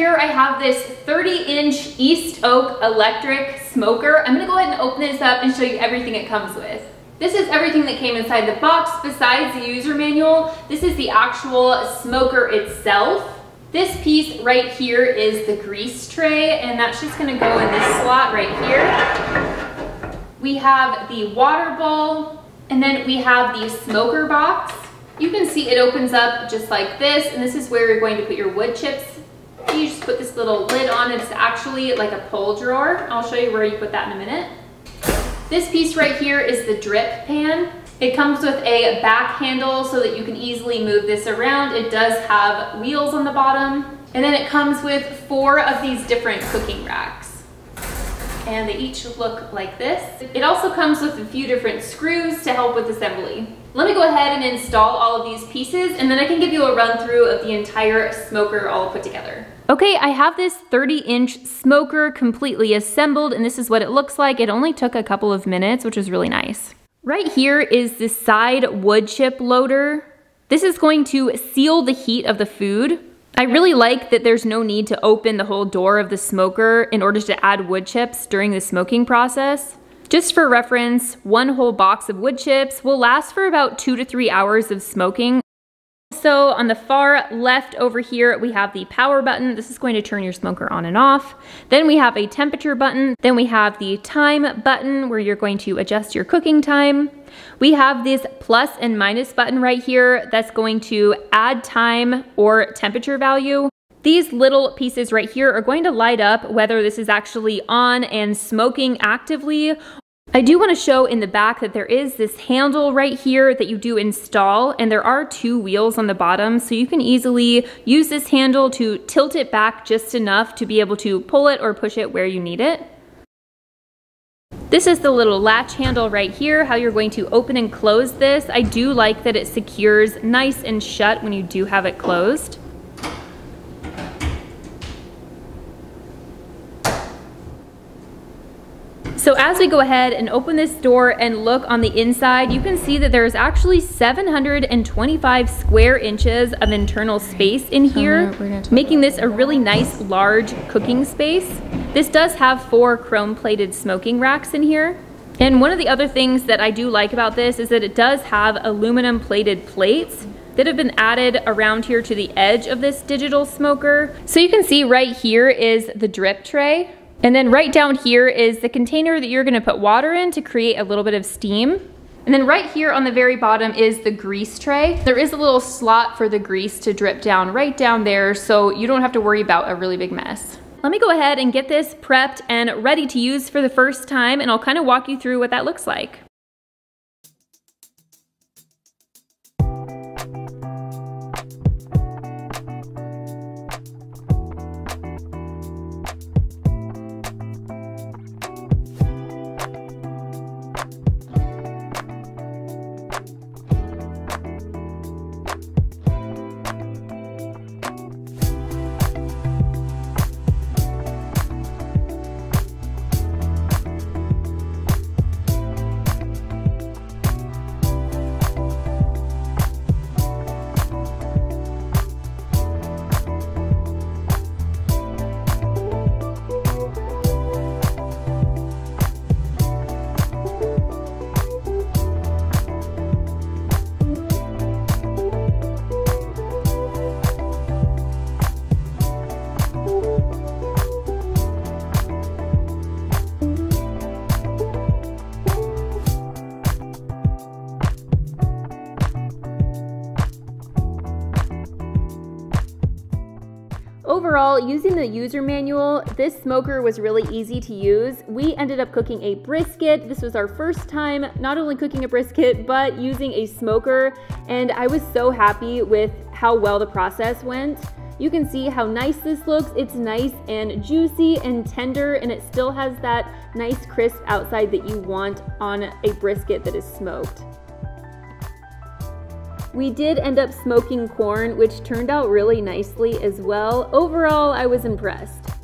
here I have this 30 inch East Oak electric smoker. I'm gonna go ahead and open this up and show you everything it comes with. This is everything that came inside the box besides the user manual. This is the actual smoker itself. This piece right here is the grease tray and that's just gonna go in this slot right here. We have the water bowl and then we have the smoker box. You can see it opens up just like this and this is where you're going to put your wood chips. You just put this little lid on. It's actually like a pull drawer. I'll show you where you put that in a minute. This piece right here is the drip pan. It comes with a back handle so that you can easily move this around. It does have wheels on the bottom. And then it comes with four of these different cooking racks. And they each look like this. It also comes with a few different screws to help with assembly. Let me go ahead and install all of these pieces and then I can give you a run through of the entire smoker all put together. Okay, I have this 30 inch smoker completely assembled and this is what it looks like. It only took a couple of minutes, which is really nice. Right here is the side wood chip loader. This is going to seal the heat of the food. I really like that there's no need to open the whole door of the smoker in order to add wood chips during the smoking process. Just for reference, one whole box of wood chips will last for about two to three hours of smoking so on the far left over here, we have the power button. This is going to turn your smoker on and off. Then we have a temperature button. Then we have the time button where you're going to adjust your cooking time. We have this plus and minus button right here that's going to add time or temperature value. These little pieces right here are going to light up whether this is actually on and smoking actively I do want to show in the back that there is this handle right here that you do install and there are two wheels on the bottom so you can easily use this handle to tilt it back just enough to be able to pull it or push it where you need it. This is the little latch handle right here, how you're going to open and close this. I do like that it secures nice and shut when you do have it closed. So as we go ahead and open this door and look on the inside, you can see that there's actually 725 square inches of internal space in here, making this a really nice large cooking space. This does have four chrome plated smoking racks in here. And one of the other things that I do like about this is that it does have aluminum plated plates that have been added around here to the edge of this digital smoker. So you can see right here is the drip tray and then right down here is the container that you're gonna put water in to create a little bit of steam. And then right here on the very bottom is the grease tray. There is a little slot for the grease to drip down right down there so you don't have to worry about a really big mess. Let me go ahead and get this prepped and ready to use for the first time and I'll kind of walk you through what that looks like. Overall, using the user manual, this smoker was really easy to use. We ended up cooking a brisket. This was our first time not only cooking a brisket, but using a smoker, and I was so happy with how well the process went. You can see how nice this looks. It's nice and juicy and tender, and it still has that nice crisp outside that you want on a brisket that is smoked. We did end up smoking corn, which turned out really nicely as well. Overall, I was impressed.